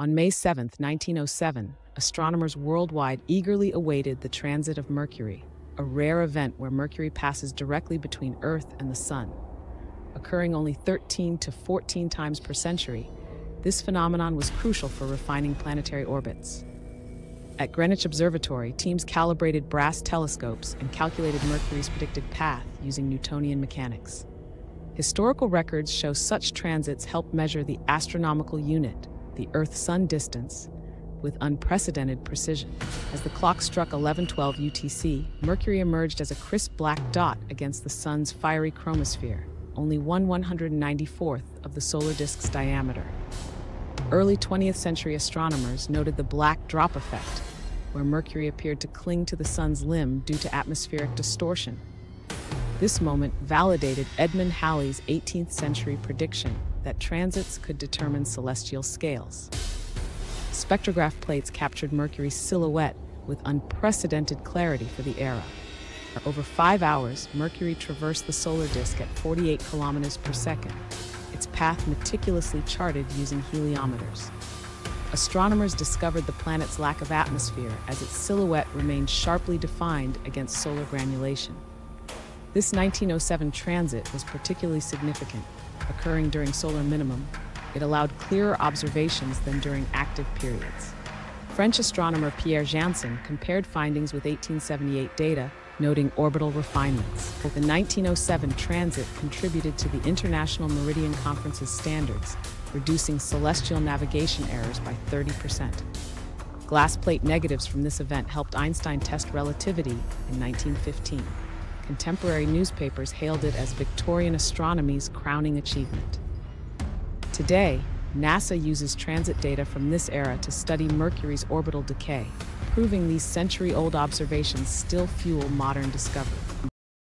On May 7, 1907, astronomers worldwide eagerly awaited the transit of Mercury, a rare event where Mercury passes directly between Earth and the Sun. Occurring only 13 to 14 times per century, this phenomenon was crucial for refining planetary orbits. At Greenwich Observatory, teams calibrated brass telescopes and calculated Mercury's predicted path using Newtonian mechanics. Historical records show such transits help measure the astronomical unit, the Earth Sun distance, with unprecedented precision. As the clock struck 1112 UTC, Mercury emerged as a crisp black dot against the Sun's fiery chromosphere, only 1 194th of the solar disk's diameter. Early 20th century astronomers noted the black drop effect, where Mercury appeared to cling to the Sun's limb due to atmospheric distortion. This moment validated Edmund Halley's 18th century prediction that transits could determine celestial scales. Spectrograph plates captured Mercury's silhouette with unprecedented clarity for the era. For over five hours, Mercury traversed the solar disk at 48 kilometers per second, its path meticulously charted using heliometers. Astronomers discovered the planet's lack of atmosphere as its silhouette remained sharply defined against solar granulation. This 1907 transit was particularly significant, occurring during solar minimum. It allowed clearer observations than during active periods. French astronomer Pierre Janssen compared findings with 1878 data, noting orbital refinements. The 1907 transit contributed to the International Meridian Conference's standards, reducing celestial navigation errors by 30%. Glass plate negatives from this event helped Einstein test relativity in 1915. Contemporary newspapers hailed it as Victorian astronomy's crowning achievement. Today, NASA uses transit data from this era to study Mercury's orbital decay, proving these century old observations still fuel modern discovery.